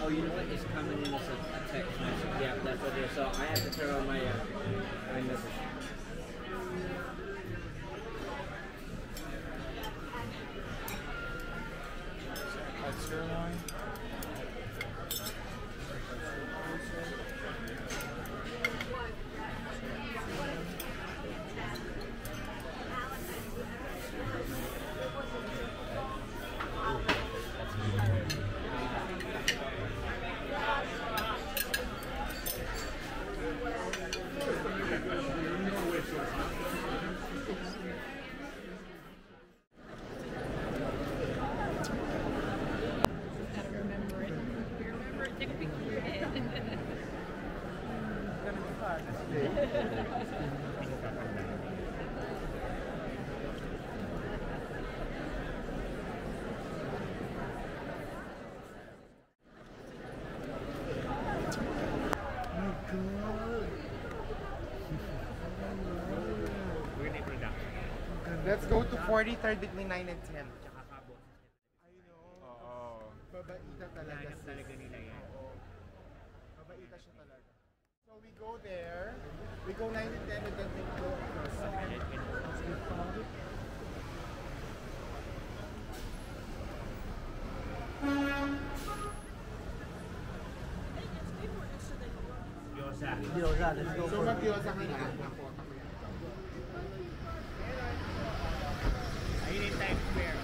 Oh, you know what? It's coming in as a, text message. Yeah, that's what it is. So I have to turn on my uh, my message. Let's go to 43rd between 9 and 10. I know. Oo. Babaita talaga. Sis. talaga nila yan. Babaita siya talaga. So we go there. We go 9 and 10 and then we go across. Gyoza. So mag-gyoza ka na. Ako, ako yan.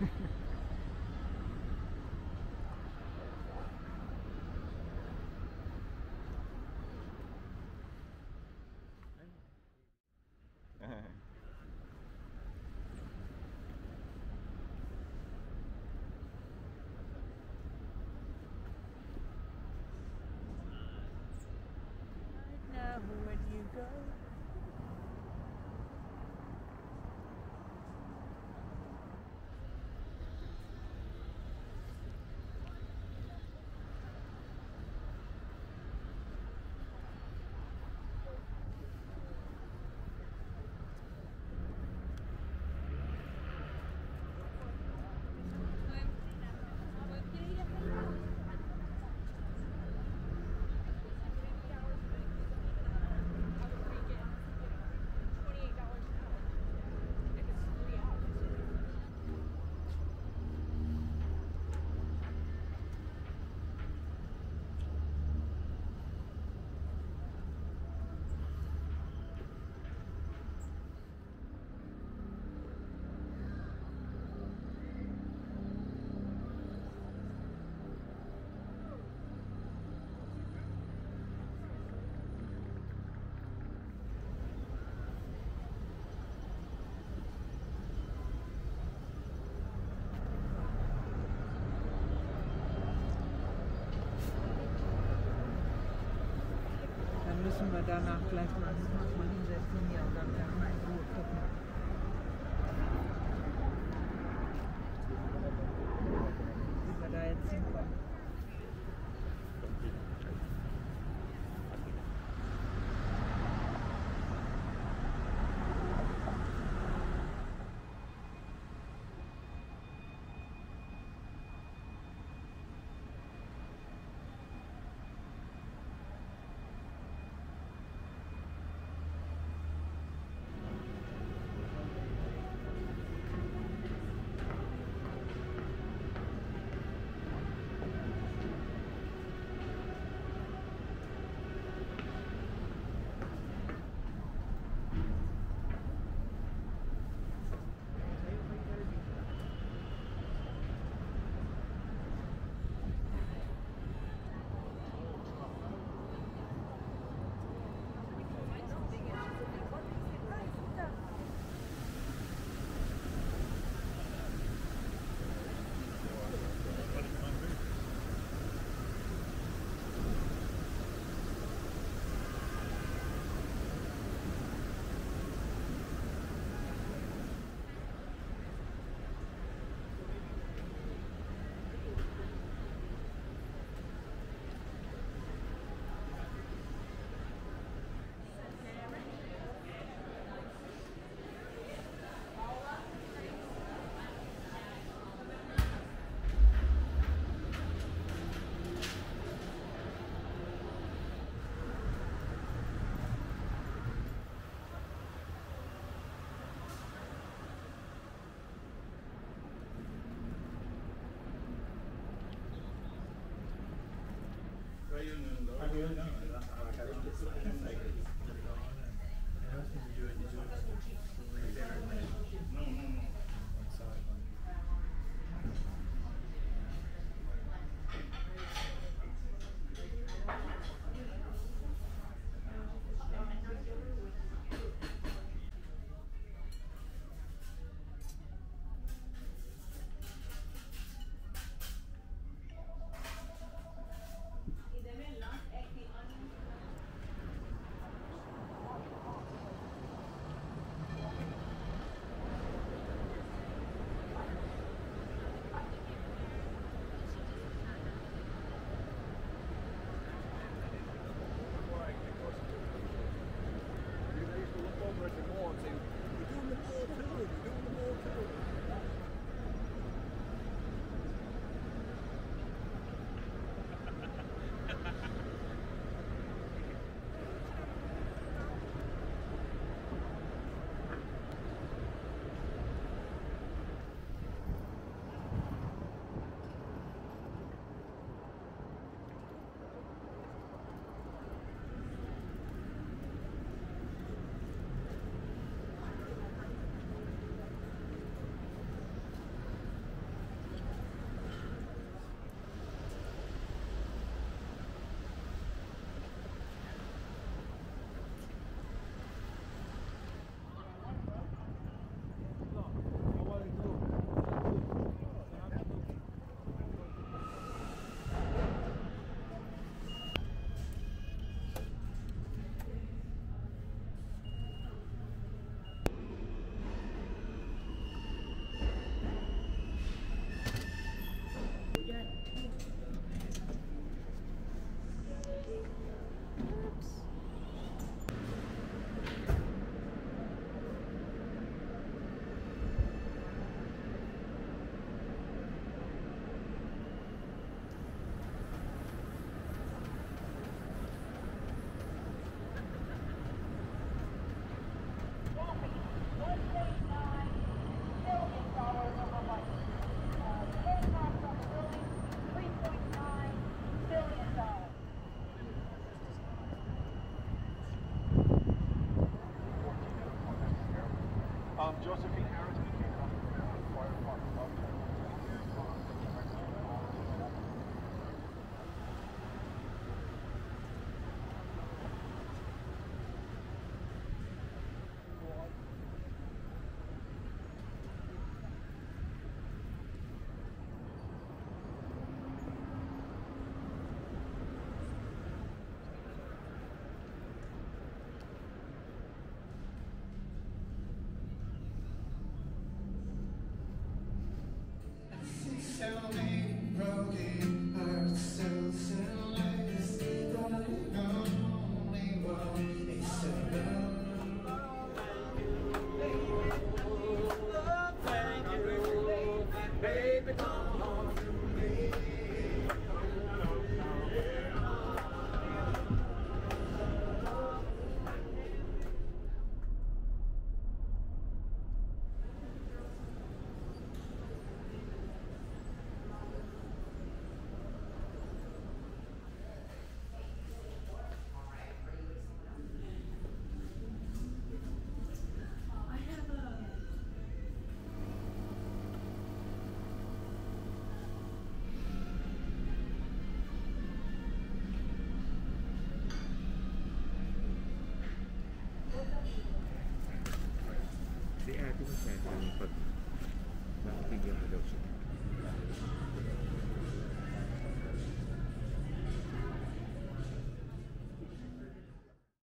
now where you go? Danach gleich mal, und dann 確かに。Josephine. keep it on.